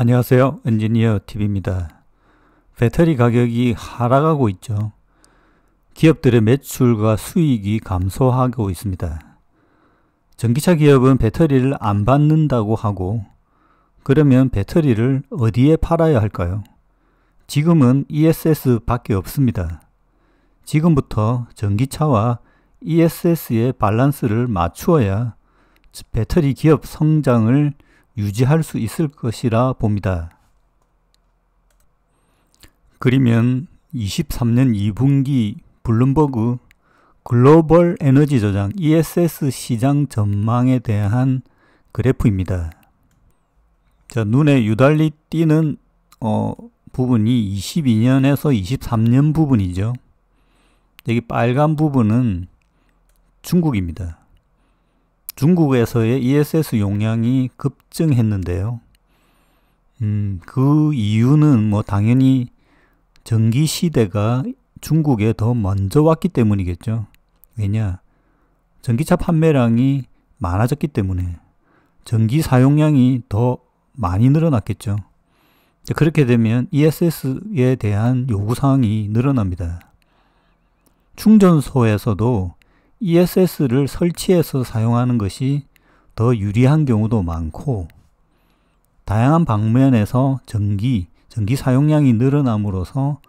안녕하세요. 엔지니어 TV입니다. 배터리 가격이 하락하고 있죠. 기업들의 매출과 수익이 감소하고 있습니다. 전기차 기업은 배터리를 안 받는다고 하고 그러면 배터리를 어디에 팔아야 할까요? 지금은 ESS 밖에 없습니다. 지금부터 전기차와 ESS의 밸런스를 맞추어야 배터리 기업 성장을 유지할 수 있을 것이라 봅니다. 그리면 23년 2분기 블룸버그 글로벌 에너지 저장 ESS 시장 전망에 대한 그래프입니다. 자, 눈에 유달리 띄는 어, 부분이 22년에서 23년 부분이죠. 여기 빨간 부분은 중국입니다. 중국에서의 ESS 용량이 급증했는데요. 음, 그 이유는 뭐 당연히 전기 시대가 중국에 더 먼저 왔기 때문이겠죠. 왜냐? 전기차 판매량이 많아졌기 때문에 전기 사용량이 더 많이 늘어났겠죠. 그렇게 되면 ESS에 대한 요구사항이 늘어납니다. 충전소에서도 ESS를 설치해서 사용하는 것이 더 유리한 경우도 많고 다양한 방면에서 전기, 전기 사용량이 늘어남으로써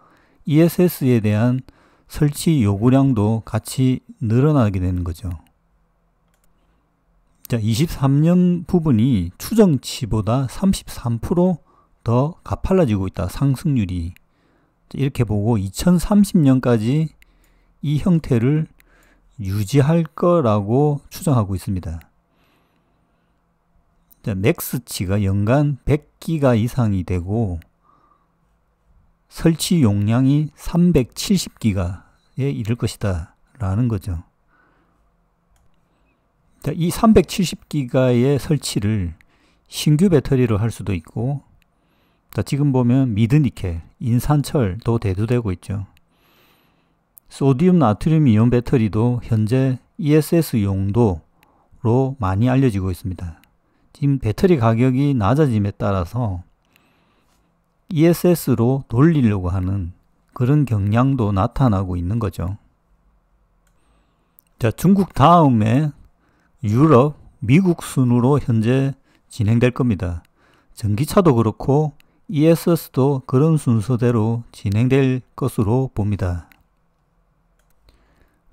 ESS에 대한 설치 요구량도 같이 늘어나게 되는 거죠. 자, 23년 부분이 추정치보다 33%더 가팔라지고 있다. 상승률이. 이렇게 보고 2030년까지 이 형태를 유지할 거라고 추정하고 있습니다. 자, 맥스치가 연간 100기가 이상이 되고 설치 용량이 370기가에 이를 것이다 라는 거죠. 자, 이 370기가의 설치를 신규 배터리로 할 수도 있고 자, 지금 보면 미드니켈, 인산철도 대두되고 있죠. 소디움 나트륨 이온 배터리도 현재 ESS 용도로 많이 알려지고 있습니다. 지금 배터리 가격이 낮아짐에 따라서 ESS로 돌리려고 하는 그런 경향도 나타나고 있는 거죠. 자, 중국 다음에 유럽, 미국 순으로 현재 진행될 겁니다. 전기차도 그렇고 ESS도 그런 순서대로 진행될 것으로 봅니다.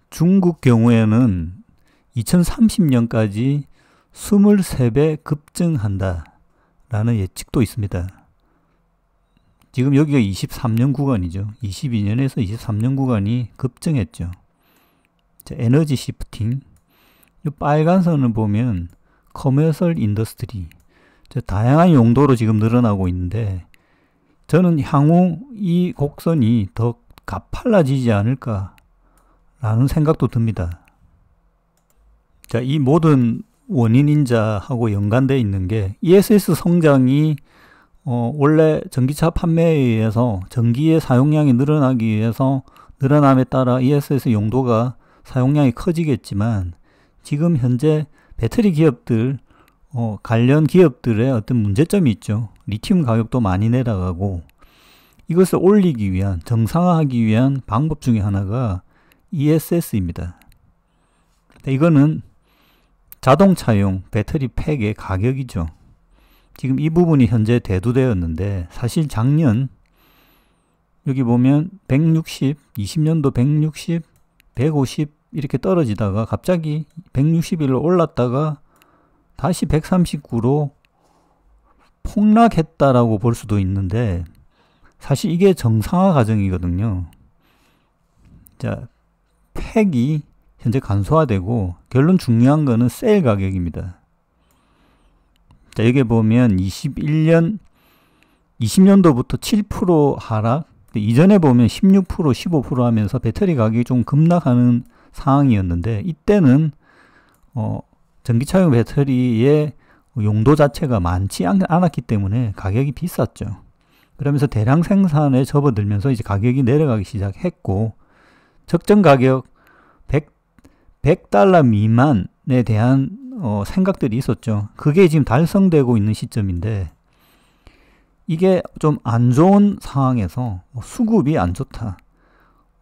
중국 경우에는 2030년까지 23배 급증한다 라는 예측도 있습니다. 지금 여기가 23년 구간이죠. 22년에서 23년 구간이 급증했죠. 자, 에너지 시프팅. 이 빨간 선을 보면 commercial industry. 다양한 용도로 지금 늘어나고 있는데 저는 향후 이 곡선이 더 가팔라지지 않을까 라는 생각도 듭니다. 자, 이 모든 원인 인자하고 연관되어 있는 게 ESS 성장이 어, 원래 전기차 판매에 의해서 전기의 사용량이 늘어나기 위해서 늘어남에 따라 ESS 용도가 사용량이 커지겠지만 지금 현재 배터리 기업들 어, 관련 기업들의 어떤 문제점이 있죠. 리튬 가격도 많이 내려가고 이것을 올리기 위한 정상화하기 위한 방법 중에 하나가 ESS입니다. 이거는 자동차용 배터리 팩의 가격이죠. 지금 이 부분이 현재 대두되었는데 사실 작년 여기 보면 160, 20년도 160, 150 이렇게 떨어지다가 갑자기 161로 올랐다가 다시 139로 폭락했다라고 볼 수도 있는데 사실 이게 정상화 과정이거든요. 자, 팩이 현재 간소화되고 결론 중요한 거는 세일 가격입니다. 자, 여기 보면 21년 20년도부터 7% 하락 이전에 보면 16% 15% 하면서 배터리 가격이 좀 급락하는 상황이었는데 이때는 어, 전기차용 배터리의 용도 자체가 많지 않았기 때문에 가격이 비쌌죠. 그러면서 대량 생산에 접어들면서 이제 가격이 내려가기 시작했고 적정 가격 100, 100달러 미만에 대한 어, 생각들이 있었죠. 그게 지금 달성되고 있는 시점인데 이게 좀 안 좋은 상황에서 뭐 수급이 안 좋다.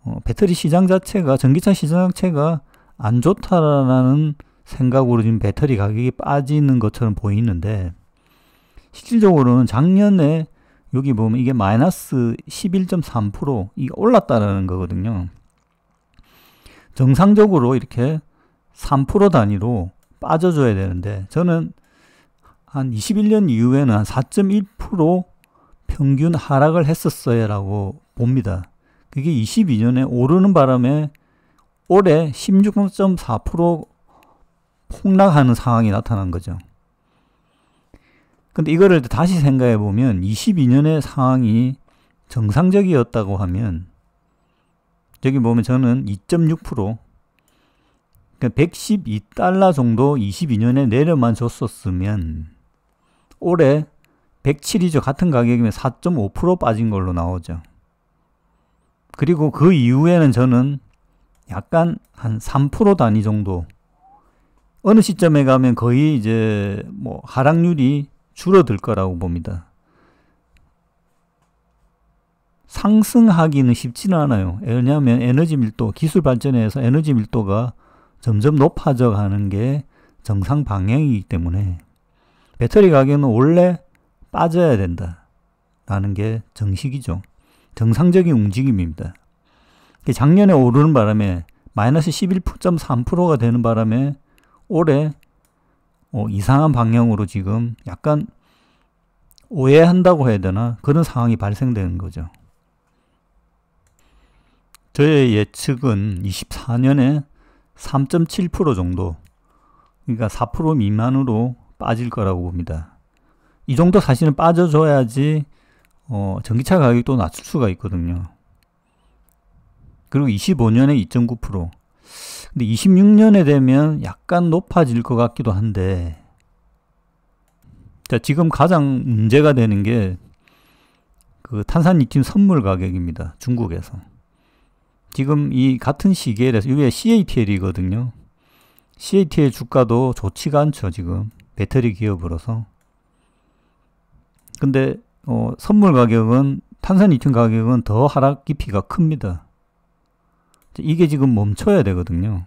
어, 배터리 시장 자체가 전기차 시장 자체가 안 좋다라는 생각으로 지금 배터리 가격이 빠지는 것처럼 보이는데 실질적으로는 작년에 여기 보면 이게 마이너스 11.3% 이게 올랐다라는 거거든요. 정상적으로 이렇게 3% 단위로 빠져줘야 되는데 저는 한 21년 이후에는 한 4.1% 평균 하락을 했었어야라고 봅니다. 그게 22년에 오르는 바람에 올해 16.4% 폭락하는 상황이 나타난 거죠. 근데 이거를 다시 생각해 보면 22년의 상황이 정상적이었다고 하면 저기 보면 저는 2.6% 그러니까 112달러 정도 22년에 내려만 줬었으면 올해 107이죠. 같은 가격이면 4.5% 빠진 걸로 나오죠. 그리고 그 이후에는 저는 약간 한 3% 단위 정도 어느 시점에 가면 거의 이제 뭐 하락률이 줄어들 거라고 봅니다. 상승하기는 쉽지는 않아요. 왜냐하면 에너지 밀도, 기술 발전에서 에너지 밀도가 점점 높아져 가는 게 정상 방향이기 때문에 배터리 가격은 원래 빠져야 된다. 라는 게 정식이죠. 정상적인 움직임입니다. 작년에 오르는 바람에 마이너스 11.3%가 되는 바람에 올해 어, 이상한 방향으로 지금 약간 오해한다고 해야 되나 그런 상황이 발생되는 거죠. 저의 예측은 24년에 3.7% 정도 그러니까 4% 미만으로 빠질 거라고 봅니다. 이 정도 사실은 빠져줘야지 어, 전기차 가격도 낮출 수가 있거든요. 그리고 25년에 2.9%. 근데 26년에 되면 약간 높아질 것 같기도 한데, 자, 지금 가장 문제가 되는 게 그 탄산 리튬 선물 가격입니다. 중국에서. 지금 이 같은 시기에 이게 CATL이거든요. CATL 주가도 좋지가 않죠, 지금. 배터리 기업으로서. 근데 어, 선물 가격은 탄산 리튬 가격은 더 하락 깊이가 큽니다. 이게 지금 멈춰야 되거든요.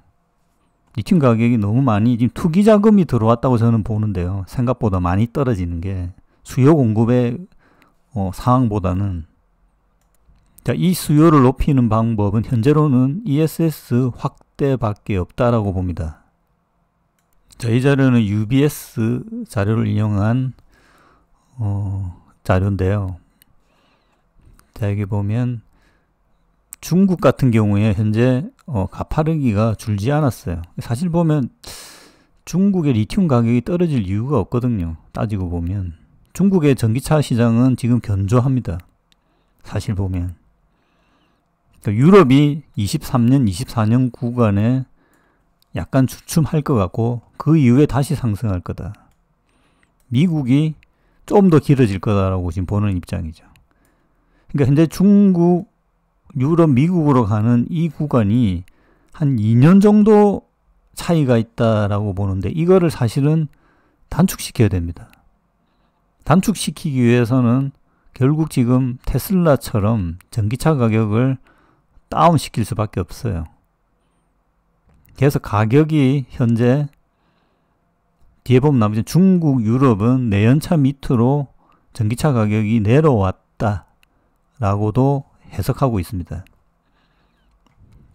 리튬 가격이 너무 많이 지금 투기 자금이 들어왔다고 저는 보는데요. 생각보다 많이 떨어지는 게 수요 공급의 어, 상황보다는 자, 이 수요를 높이는 방법은 현재로는 ESS 확대밖에 없다라고 봅니다. 자, 이 자료는 UBS 자료를 이용한 어, 자료인데요. 자, 여기 보면 중국 같은 경우에 현재 어, 가파르기가 줄지 않았어요. 사실 보면 중국의 리튬 가격이 떨어질 이유가 없거든요. 따지고 보면. 중국의 전기차 시장은 지금 견조합니다. 사실 보면. 그러니까 유럽이 23년, 24년 구간에 약간 주춤할 것 같고 그 이후에 다시 상승할 거다. 미국이 좀 더 길어질 거다라고 지금 보는 입장이죠. 그러니까 현재 중국 유럽, 미국으로 가는 이 구간이 한 2년 정도 차이가 있다라고 보는데 이거를 사실은 단축시켜야 됩니다. 단축시키기 위해서는 결국 지금 테슬라처럼 전기차 가격을 다운시킬 수밖에 없어요. 그래서 가격이 현재 뒤에 보면 나머지 중국, 유럽은 내연차 밑으로 전기차 가격이 내려왔다 라고도 해석하고 있습니다.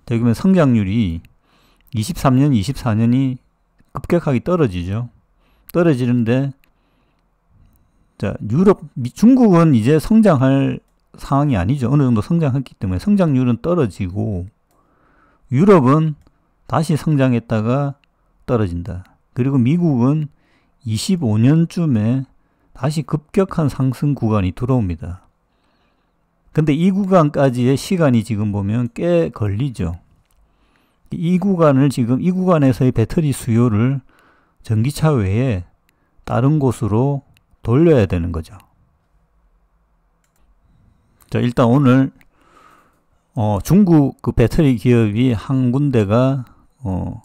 보면 성장률이 23년, 24년이 급격하게 떨어지죠. 떨어지는데 자, 유럽, 중국은 이제 성장할 상황이 아니죠. 어느 정도 성장했기 때문에 성장률은 떨어지고 유럽은 다시 성장했다가 떨어진다. 그리고 미국은 25년쯤에 다시 급격한 상승 구간이 들어옵니다. 근데 이 구간까지의 시간이 지금 보면 꽤 걸리죠. 이 구간을 지금 이 구간에서의 배터리 수요를 전기차 외에 다른 곳으로 돌려야 되는 거죠. 자, 일단 오늘 어, 중국 그 배터리 기업이 한 군데가 어,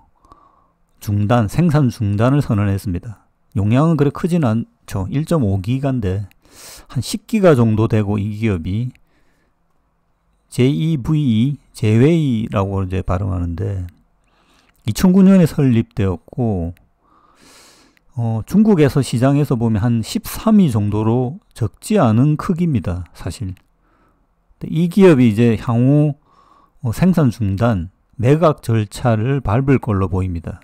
중단, 생산 중단을 선언했습니다. 용량은 그래 크진 않죠. 1.5기가인데 한 10기가 정도 되고 이 기업이 JEVE, 제웨이라고 이제 발음하는데 2009년에 설립되었고 어, 중국에서 시장에서 보면 한 13위 정도로 적지 않은 크기입니다. 사실. 이 기업이 이제 향후 어, 생산 중단, 매각 절차를 밟을 걸로 보입니다.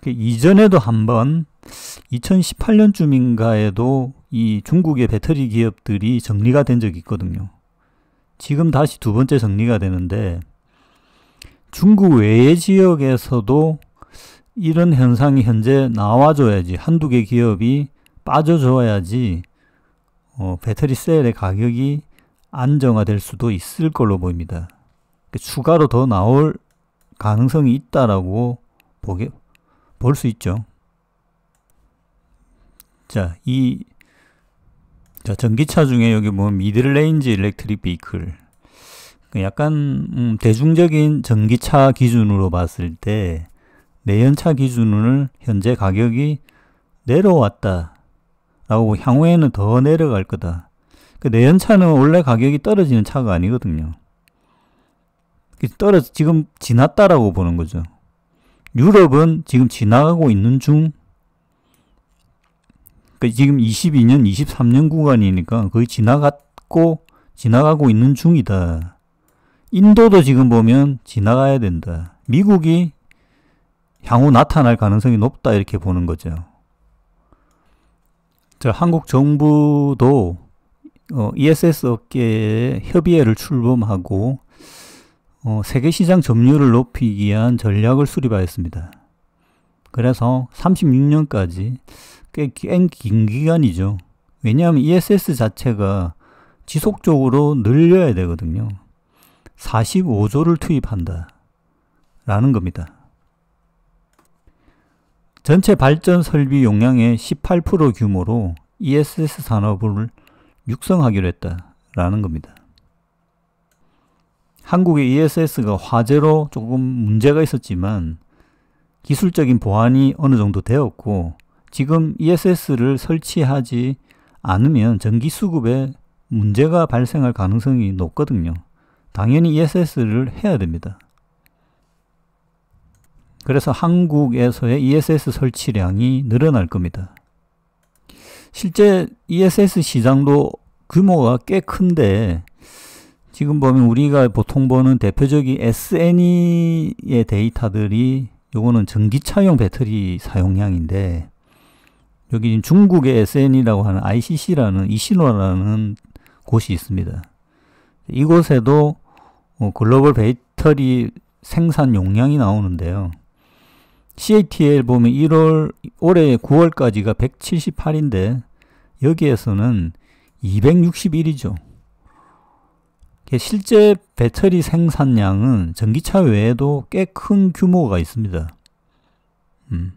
그 이전에도 한번 2018년쯤인가에도 이 중국의 배터리 기업들이 정리가 된 적이 있거든요. 지금 다시 두 번째 정리가 되는데 중국 외의 지역에서도 이런 현상이 현재 나와줘야지 한두 개 기업이 빠져줘야지 어, 배터리 셀의 가격이 안정화될 수도 있을 걸로 보입니다. 그 추가로 더 나올 가능성이 있다라고 보게 볼 수 있죠. 자, 이 자, 전기차 중에 여기 뭐 middle range electric vehicle 약간 음, 대중적인 전기차 기준으로 봤을 때 내연차 기준을 현재 가격이 내려왔다 라고 향후에는 더 내려갈 거다. 그 내연차는 원래 가격이 떨어지는 차가 아니거든요. 떨어 지금 지났다라고 보는 거죠. 유럽은 지금 지나가고 있는 중 그러니까 지금 22년, 23년 구간이니까 거의 지나갔고 지나가고 있는 중이다. 인도도 지금 보면 지나가야 된다. 미국이 향후 나타날 가능성이 높다 이렇게 보는 거죠. 자, 한국 정부도 어, ESS 업계에 협의회를 출범하고 어, 세계 시장 점유율을 높이기 위한 전략을 수립하였습니다. 그래서 36년까지 꽤 긴 기간이죠. 왜냐하면 ESS 자체가 지속적으로 늘려야 되거든요. 45조를 투입한다. 라는 겁니다. 전체 발전 설비 용량의 18% 규모로 ESS 산업을 육성하기로 했다라는 겁니다. 한국의 ESS가 화재로 조금 문제가 있었지만 기술적인 보완이 어느 정도 되었고 지금 ESS를 설치하지 않으면 전기 수급에 문제가 발생할 가능성이 높거든요. 당연히 ESS를 해야 됩니다. 그래서 한국에서의 ESS 설치량이 늘어날 겁니다. 실제 ESS 시장도 규모가 꽤 큰데 지금 보면 우리가 보통 보는 대표적인 SNE의 데이터들이 요거는 전기차용 배터리 사용량인데 여기 중국의 SN이라고 하는 ICC라는 이신호라는 곳이 있습니다. 이곳에도 어, 글로벌 배터리 생산 용량이 나오는데요. CATL 보면 1월, 올해 9월까지가 178인데, 여기에서는 261이죠. 실제 배터리 생산량은 전기차 외에도 꽤 큰 규모가 있습니다. 음.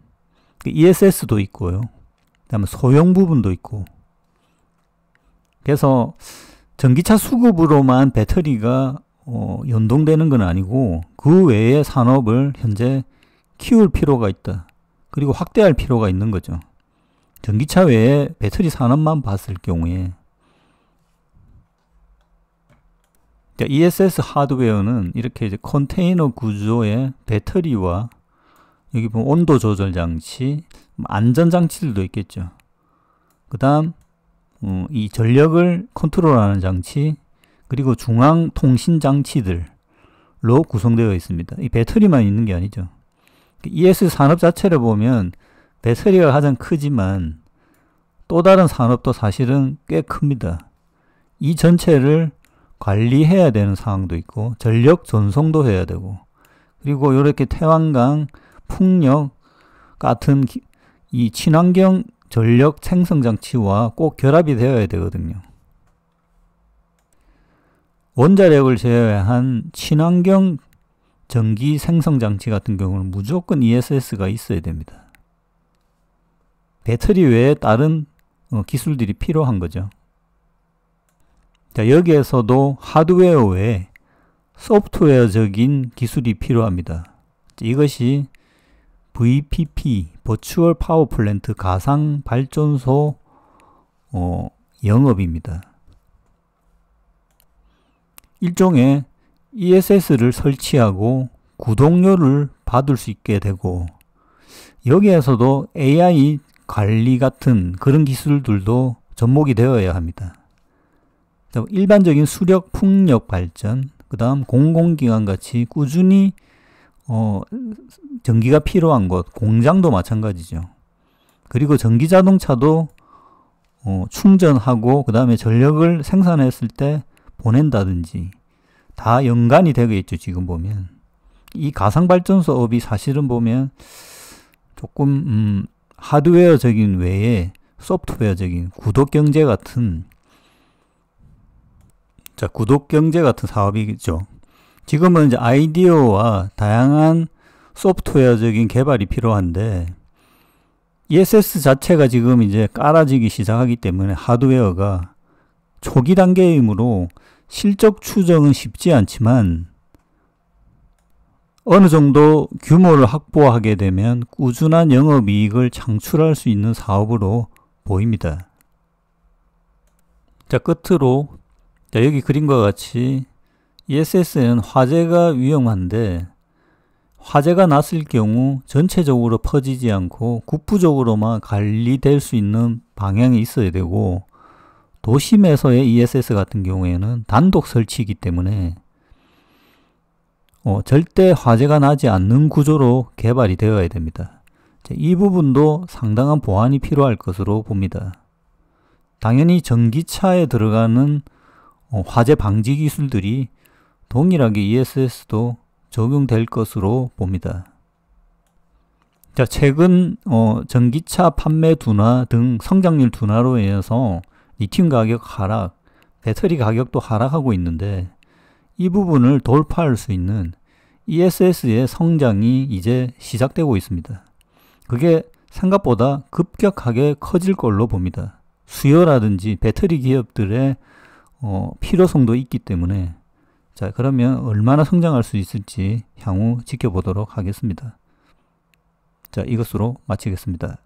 ESS도 있고요. 그 다음에 소형 부분도 있고. 그래서 전기차 수급으로만 배터리가 어, 연동되는 건 아니고 그 외의 산업을 현재 키울 필요가 있다. 그리고 확대할 필요가 있는 거죠. 전기차 외에 배터리 산업만 봤을 경우에 ESS 하드웨어는 이렇게 이제 컨테이너 구조의 배터리와 여기 보면 온도 조절 장치, 안전 장치들도 있겠죠. 그 다음 어, 이 전력을 컨트롤하는 장치 그리고 중앙 통신 장치들로 구성되어 있습니다. 이 배터리만 있는 게 아니죠. ES 산업 자체를 보면 배터리가 가장 크지만 또 다른 산업도 사실은 꽤 큽니다. 이 전체를 관리해야 되는 상황도 있고 전력 전송도 해야 되고 그리고 이렇게 태양광, 풍력 같은 이 친환경 전력 생성 장치와 꼭 결합이 되어야 되거든요. 원자력을 제외한 친환경 전기 생성 장치 같은 경우는 무조건 ESS가 있어야 됩니다. 배터리 외에 다른 어, 기술들이 필요한 거죠. 자, 여기에서도 하드웨어 외에 소프트웨어적인 기술이 필요합니다. 이것이 VPP, 버추얼 파워 플랜트 가상 발전소 어, 영업입니다. 일종의 ESS를 설치하고 구독료를 받을 수 있게 되고 여기에서도 AI 관리 같은 그런 기술들도 접목이 되어야 합니다. 일반적인 수력 풍력 발전, 그 다음 공공기관 같이 꾸준히 어, 전기가 필요한 곳, 공장도 마찬가지죠. 그리고 전기 자동차도 어, 충전하고 그 다음에 전력을 생산했을 때 보낸다든지 다 연관이 되겠죠. 지금 보면 이 가상발전소업이 사실은 보면 조금 음, 하드웨어적인 외에 소프트웨어적인 구독경제 같은 자 구독경제 같은 사업이죠. 지금은 이제 아이디어와 다양한 소프트웨어적인 개발이 필요한데 ESS 자체가 지금 이제 깔아지기 시작하기 때문에 하드웨어가 초기 단계이므로 실적 추정은 쉽지 않지만 어느 정도 규모를 확보하게 되면 꾸준한 영업이익을 창출할 수 있는 사업으로 보입니다. 자, 끝으로 자, 여기 그림과 같이 ESS는 화재가 위험한데 화재가 났을 경우 전체적으로 퍼지지 않고 국부적으로만 관리될 수 있는 방향이 있어야 되고 도심에서의 ESS 같은 경우에는 단독 설치이기 때문에 어, 절대 화재가 나지 않는 구조로 개발이 되어야 됩니다. 이 부분도 상당한 보완이 필요할 것으로 봅니다. 당연히 전기차에 들어가는 어, 화재 방지 기술들이 동일하게 ESS도 적용될 것으로 봅니다. 자, 최근 어, 전기차 판매 둔화 등 성장률 둔화로 인해서 리튬 가격 하락, 배터리 가격도 하락하고 있는데 이 부분을 돌파할 수 있는 ESS의 성장이 이제 시작되고 있습니다. 그게 생각보다 급격하게 커질 걸로 봅니다. 수요라든지 배터리 기업들의 어, 필요성도 있기 때문에 자 그러면 얼마나 성장할 수 있을지 향후 지켜보도록 하겠습니다. 자 이것으로 마치겠습니다.